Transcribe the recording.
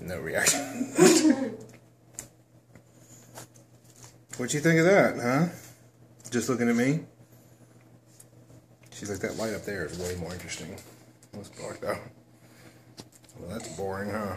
no reaction. What you think of that, huh? Just looking at me? She's like, that light up there is way more interesting. Let's block that. Well, that's boring, huh?